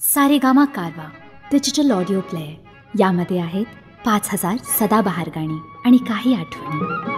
सारेगामा कारवा digital audio player यामध्ये आहेत पाच हजार सदाबहार गाणी आणि काही आठवणी.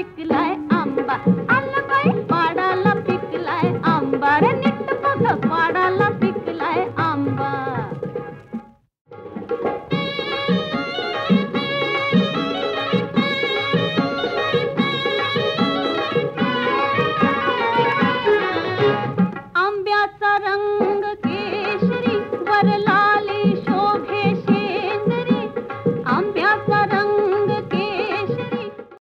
पिकलाय आंबा. आला पाडाला पिकलाय आंबा. रे पाडाला पिकलाय आंबा. आंब्याचा रंग